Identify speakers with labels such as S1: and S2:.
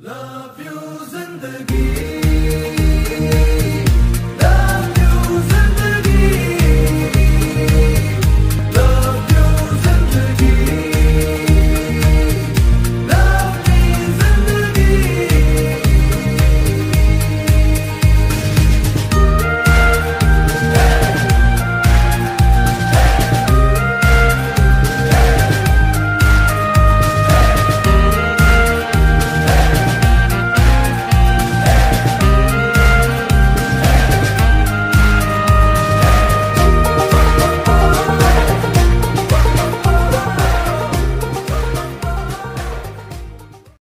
S1: Love you, Zindagi.